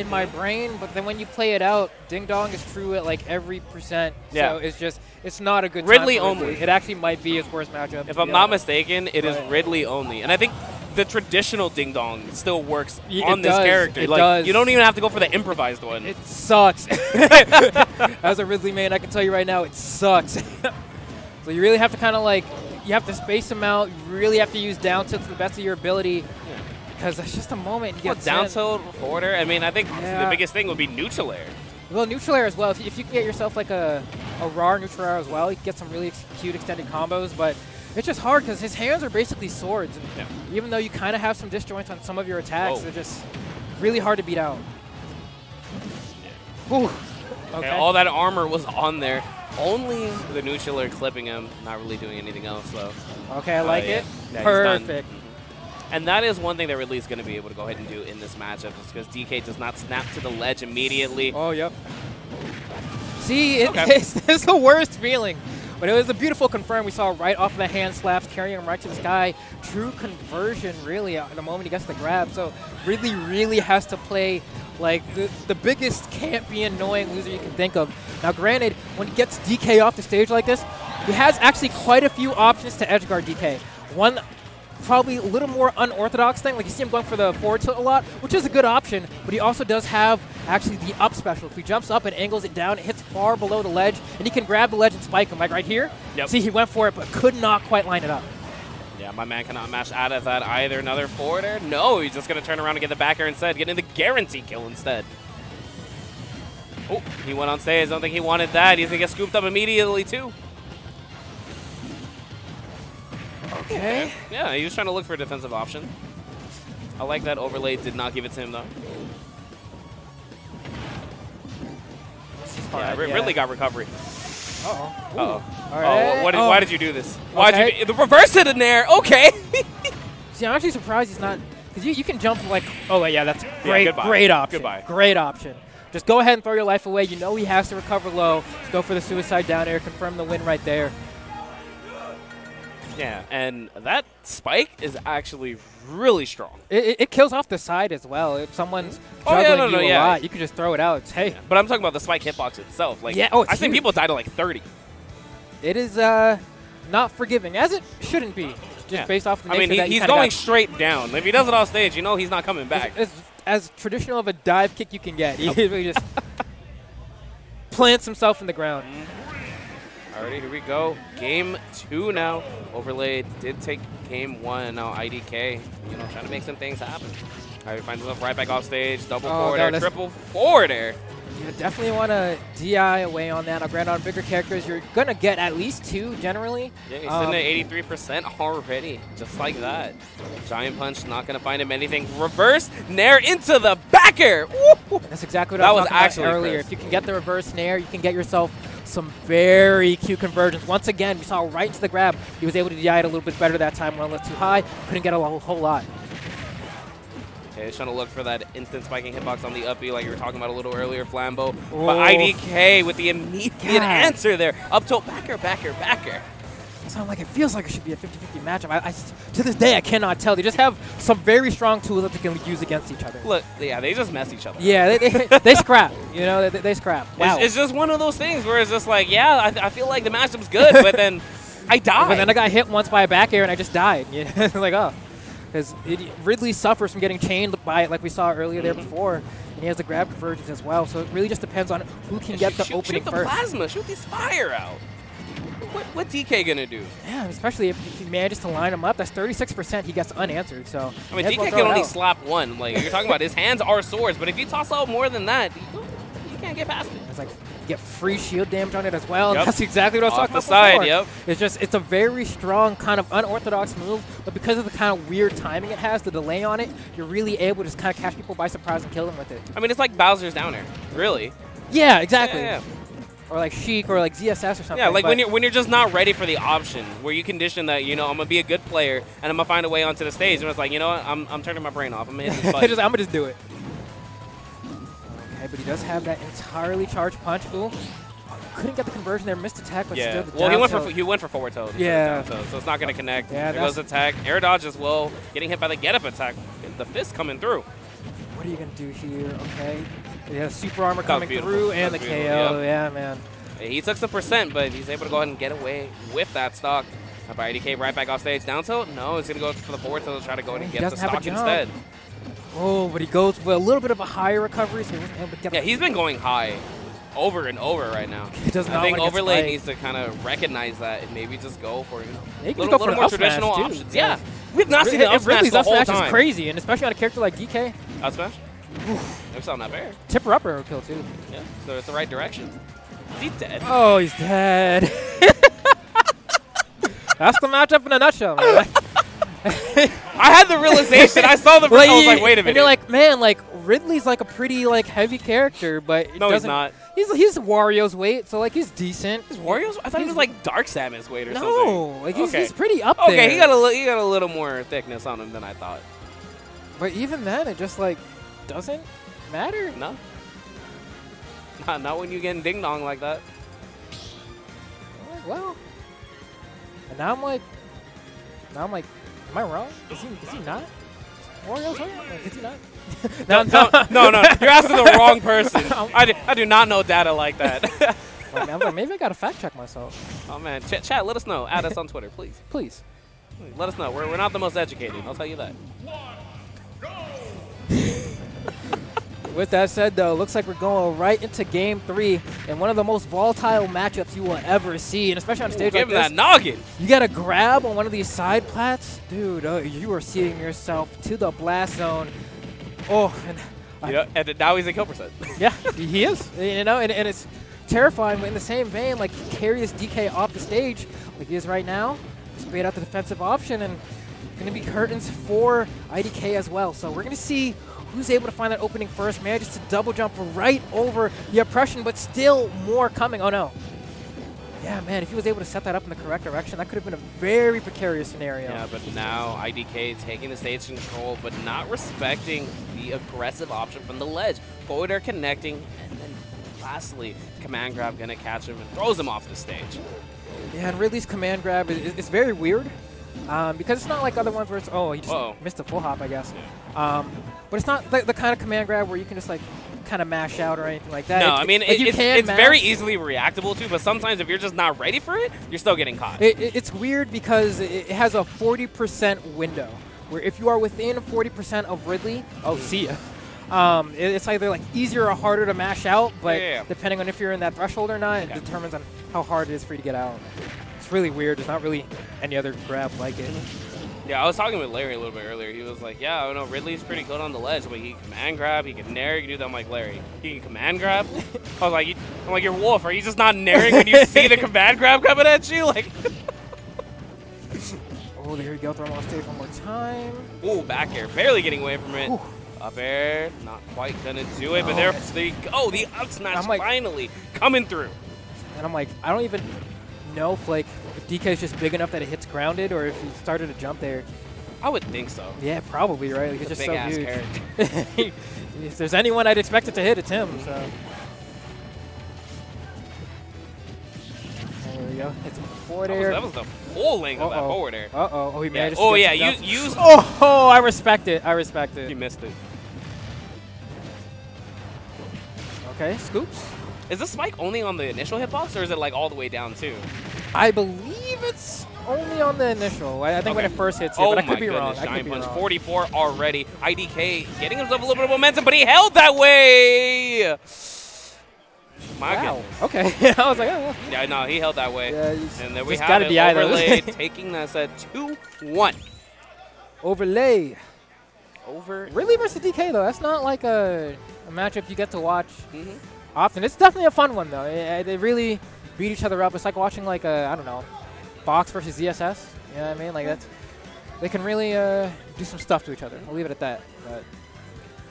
in my brain, but then when you play it out, Ding Dong is true at like every percent. Yeah. So it's just, it's not a good Ridley only. It actually might be his worst matchup. If I'm not mistaken, it is. Ridley only, and I think the traditional ding dong still works on it this does. character. It like does. you don't even have to go for the improvised one. It sucks. As a Ridley main, I can tell you right now, it sucks. so you really have to kind of like, you have to space them out. You really have to use down tilt to the best of your ability. Because that's just a moment you well, get down sent. tilt forwarder. I mean, I think Yeah. the biggest thing would be neutral air. Well, neutral air as well. If you, if you can get yourself like a, a raw neutral air as well, you can get some really ex- cute extended combos. But it's just hard because his hands are basically swords. Yeah. Even though you kind of have some disjoints on some of your attacks, Whoa. they're just really hard to beat out. Whew. Okay. all that armor was on there. Only the neutral air clipping him, not really doing anything else. So, Okay, I like Uh, yeah. it. Yeah. Perfect. And that is one thing that Ridley's going to be able to go ahead and do in this matchup, is because DK does not snap to the ledge immediately. Oh, yep. See, it, Okay. it's, it's the worst feeling. But it was a beautiful confirm. We saw right off the hand slaps, carrying him right to the sky. True conversion, really, uh, at the moment he gets the grab. So Ridley really has to play like the, the biggest campy, annoying loser you can think of. Now, granted, when he gets DK off the stage like this, he has actually quite a few options to edge guard DK. One probably a little more unorthodox thing. Like you see him going for the forward tilt a lot, which is a good option, but he also does have actually the up special. If he jumps up and angles it down, it hits far below the ledge, and he can grab the ledge and spike him, like right here. Yep. See, he went for it, but could not quite line it up. Yeah, my man cannot match out of that either. Another forwarder? No, he's just going to turn around and get the back air instead, getting the guarantee kill instead. Oh, he went on stage. I don't think he wanted that. He's going to get scooped up immediately, too. Okay. Yeah, he was trying to look for a defensive option. I like that OverLade did not give it to him, though. Yeah, Ri- Ridley got recovery. Uh-oh. Uh-oh. All Oh, what did, Oh. why did you do this? Why did you do, the reverse it in there? Okay. See, I'm actually surprised he's not, because you, you can jump like, oh yeah, that's great, goodbye. great option. Goodbye. Great option. Just go ahead and throw your life away. You know he has to recover low. Just go for the suicide down air, confirm the win right there. Yeah, and that spike is actually really strong. It, it, it kills off the side as well. If someone's Oh, yeah, no, no, you a yeah. lot, you can just throw it out. It's, hey, But I'm talking about the spike hitbox itself. Like, Yeah, oh, it's I've seen people die to like 30. it is uh, not forgiving, as it shouldn't be, just Yeah. based off the I mean, he, that he's going straight down. If he does it off stage, you know he's not coming back. It's, it's as traditional of a dive kick you can get. He really just plants himself in the ground. Alrighty, here we go. Game two now. OverLade did take game one. Now IDK, you know, trying to make some things happen. All right, finds himself right back off stage. Double Oh, forward air, triple forward air. You definitely want to DI away on that. I'll grant on bigger characters, you're going to get at least two generally. Yeah, he's Um, sitting at 83% already, just like that. Giant punch, not gonna find him anything. Reverse, nair into the backer. Woo! That's exactly what That I was, was talking actually about earlier. If you can get the reverse nair, you can get yourself some very cute conversions. Once again, we saw right to the grab. He was able to DI it a little bit better that time. One left too high. Couldn't get a whole, whole lot. Okay, he's trying to look for that instant spiking hitbox on the up like you were talking about a little earlier, Flambo. Oh. But IDK with the immediate God. answer there. Up tilt, backer, backer, backer. So I'm like, it feels like it should be a 50-50 matchup. I, I to this day, I cannot tell. They just have some very strong tools that they can use against each other. Look, yeah, they just mess each other. Yeah, they, they, they scrap. You know, they, they scrap. Wow. It's, it's just one of those things where it's just like, yeah, I, I feel like the matchup's good, but then I die. But then I got hit once by a back air and I just died. You know, like oh, because Ridley suffers from getting chained by it, like we saw earlier there mm-hmm. before, and he has the grab conversions as well. So it really just depends on who can get the shoot, opening shoot the first. plasma, shoot the fire out. What, what DK gonna do? Yeah, especially if he manages to line him up. That's 36% he gets unanswered. So I mean, as well DK can only out. slap one. Like you're talking about, his hands are swords, but if you toss out more than that, you, you can't get past it. It's like get free shield damage on it as well. Yep. That's exactly what I was Off talking the about side, before. yep. It's just it's a very strong kind of unorthodox move, but because of the kind of weird timing it has, the delay on it, you're really able to just kind of catch people by surprise and kill them with it. I mean, it's like Bowser's down air, really. Yeah, exactly. Yeah, yeah. Or like Sheik or like ZSS or something. Yeah, like when you're when you're just not ready for the option, where you condition that you know I'm gonna be a good player and I'm gonna find a way onto the stage, and it's like you know what, I'm, I'm turning my brain off. I'm gonna just, I'm gonna just do it. Okay, but he does have that entirely charged punch. Ooh, couldn't get the conversion there. Missed attack, but yeah. still the Well, he went for he went for forward tilt. Yeah. tilt, so it's not gonna connect. Yeah, there goes attack, air dodge as well, getting hit by the get up attack. The fist coming through. what are you gonna do here? Okay, he has super armor coming through and the KO. beautiful, Yeah, man. He took some percent, but he's able to go ahead and get away with that stock. By IDK right back off stage. Down tilt? No, he's going to go for the forward tilt to try to go ahead and He get the a stock instead. Oh, but he goes with a little bit of a higher recovery, so he wasn't able to get Yeah, he's been going high over and over right now. He does I think OverLade needs to kind of recognize that and maybe just go for, you know, They little, go for little an more traditional options. Yeah. We've not seen the up smash Ridley's the whole time. is crazy, and especially on a character like DK. Up smash? Never saw him that bear. Tipper upper would kill too. Yeah, so it's the right direction. Is he dead? Oh, he's dead. That's the matchup in a nutshell. I had the realization. I saw the Well, I was like, wait a minute. And you're like, man, like Ridley's like a pretty like heavy character, but no, he's doesn't- He's he's Wario's weight, so like he's decent. Is Wario's? I thought he was like Dark Samus weight or something. No, like he's, Okay. he's pretty up there. Okay, he got a he got a little more thickness on him than I thought. But even then, it just like doesn't matter. No. Not, not when you getting ding dong like that. Like, well, and now I'm like, now I'm like, am I wrong? Is he is he not? Wario's weight? Like, is he not? No, no, no, no. You're asking the wrong person. I do, I do not know data like that. Like, I'm like, maybe I gotta fact check myself. oh man, Ch- chat. Let us know. Add us on Twitter, please. Please. Let us know. We're, we're not the most educated. I'll tell you that. With that said, though, looks like we're going right into game three and one of the most volatile matchups you will ever see, and especially on a stage give like this. that noggin. You got to grab on one of these side plats, dude. Uh, you are seeing yourself to the blast zone. Oh, and You know, and now he's in kill percent. yeah, he is. You know, and, and it's terrifying. But in the same vein, like he carries DK off the stage like he is right now. Straight out the defensive option, and going to be curtains for IDK as well. So we're going to see who's able to find that opening first. Manages to double jump right over the oppression, but still more coming. Oh no. Yeah, man, if he was able to set that up in the correct direction, that could have been a very precarious scenario. Yeah, but now IDK taking the stage control, but not respecting the aggressive option from the ledge. Forward air connecting, and then lastly, command grab gonna catch him and throws him off the stage. Yeah, and Ridley's command grab is, is very weird um, because it's not like other ones where it's oh he just Uh-oh. missed a full hop I guess, um, but it's not the, the kind of command grab where you can just like kind of mash out or anything like that. No, It- I mean, like, it, it's, can it's mash. very easily reactable to, but sometimes if you're just not ready for it, you're still getting caught. It, it- it's weird because it, it has a 40% window where if you are within 40% of Ridley, oh see ya. Um, it- it's either like easier or harder to mash out, but Yeah, yeah, yeah. depending on if you're in that threshold or not, Okay. it determines on how hard it is for you to get out. It's really weird. There's not really any other grab like it. Yeah, I was talking with Larry a little bit earlier. He was like, "Yeah, I don't know Ridley's pretty good on the ledge, but he can command grab, he can nair, he can do that." I'm like, "Larry, he can command grab." I was like, you, "I'm like, you're Wolf. Are you just not nairing when you see the command grab coming at you?" Like, Oh, there we go. Throw him off stage one more time. ooh, back air, barely getting away from it. Ooh. Up air, not quite gonna do it, but No, there, it's- there you oh, go. The up smash like- finally coming through. And I'm like, I don't even know if like if DK is just big enough that it hits grounded or if he started to jump there. I would think so. Yeah, probably right. Like, it's a just so huge. if there's anyone I'd expect it to hit, it's him. So. There we go. With the forward That was, air. that was the full length of that forward air. Uh oh. Oh, he Yeah. managed. to Oh get yeah, some you use. Oh, oh, I respect it. I respect You it. missed it. Okay, scoops. Is the spike only on the initial hitbox, or is it like all the way down too? I believe it's only on the initial. I, I think when it first hits it, oh but I my could be goodness, wrong. I Giant could be Punch wrong. 44 already. IDK getting himself a little bit of momentum, but he held that way. My Wow. goodness. Okay. I was like, oh, well. Yeah, no, he held that way. Yeah, and then we have it be either. taking us at 2-1. OverLade. Over. Ridley versus DK though, that's not like a, a matchup you get to watch Mhm. Often. It's definitely a fun one though. Eh, They really beat each other up. It's like watching like a I don't know, Fox versus ZSS. You know what I mean? Like that's they can really uh, do some stuff to each other. I'll leave it at that. But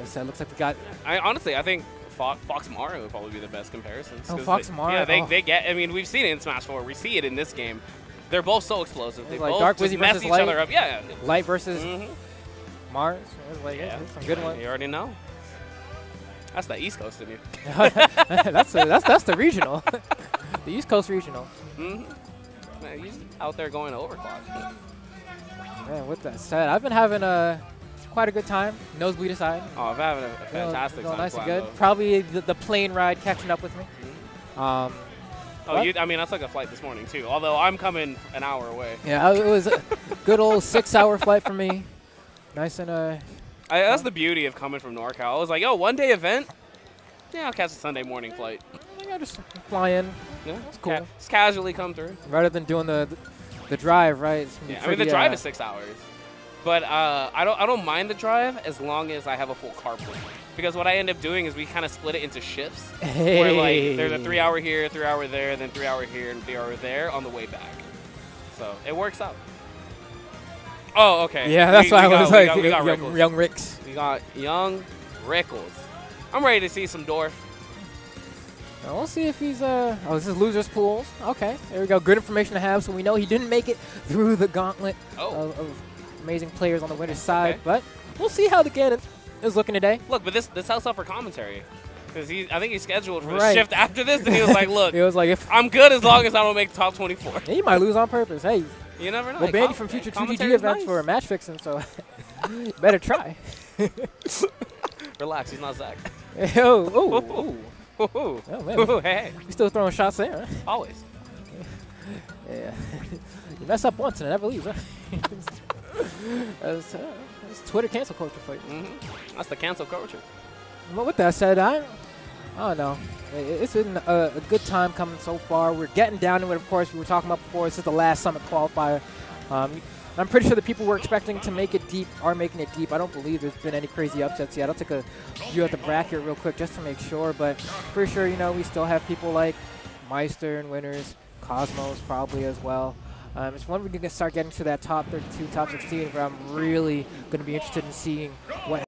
I said, looks like we got I honestly, I think Fox, Fox Mario would probably be the best comparisons. Oh, Fox they- Mario, Yeah, they, oh. they get. I mean, we've seen it in Smash 4. We see it in this game. They're both so explosive. They Like both Dark Wizzy mess each Light. other up. Yeah. Light versus Mm-hmm. Mars. It's Like, Yeah. some good one. You already know. That's the East Coast in you. that's, a, that's that's the regional, the East Coast regional. Mm-hmm. Man, he's out there going overclock. Man, with that said, I've been having a quite a good time. Nosebleed aside. Oh, I've having a fantastic feeling time. nice and good. low. Probably the, the plane ride catching up with me. Um, Oh, you, I mean, I took a flight this morning too. Although I'm coming an hour away. yeah, it was a good old six-hour flight for me. Nice and uh, I, that's the beauty of coming from NorCal. I was like, oh, one day event. Yeah, I'll catch a Sunday morning flight. yeah, just fly in Yeah, cool. Ca- just casually come through. rather than doing the the drive. Right? It's Yeah, I mean the drive uh, is six hours, but uh, I don't I don't mind the drive as long as I have a full carpool. Because what I end up doing is we kind of split it into shifts, Hey. where like there's a three hour here, three hour there, then three hour here, and three hour there on the way back. So it works out. Oh, okay. Yeah, that's We- why we I was got- like, we got young, Rickles. young Ricks. We got young Rickles. I'm ready to see some Dorf. Now, we'll see if he's uh. Oh, this is losers pools. Okay, there we go. Good information to have. So we know he didn't make it through the gauntlet Oh, of, of amazing players on the winner's side, Okay. but we'll see how the Ganon is looking today. look, but this this helps out for commentary. Because he, I think he's scheduled for Right. a shift after this, and he was like, "Look, It was like if I'm good as long as I don't make top 24." he might lose on purpose. Hey, You never know. we'll Hey, ban you com- from future 2GG events nice. for match fixing. So better try. Relax, he's not Zach. oh, oh, Ooh, ooh, oh, man. ooh, hey, You still throwing shots there? Huh? always. Yeah. you mess up once and it never leaves. Huh? that's, uh, that's Twitter cancel culture for you. hmm That's the cancel culture. But with that said, I, I don't know. It's been a, a good time coming so far. We're getting down to it, of course. We were talking about before. This is the last Summit qualifier. Um, I'm pretty sure the people we're expecting to make it deep are making it deep. I don't believe there's been any crazy upsets yet. I'll take a view at the bracket real quick just to make sure. But pretty sure, you know, we still have people like Maister and Winners, Cosmos probably as well. Um, it's when we can start getting to that top 32, top 16 where I'm really going to be interested in seeing what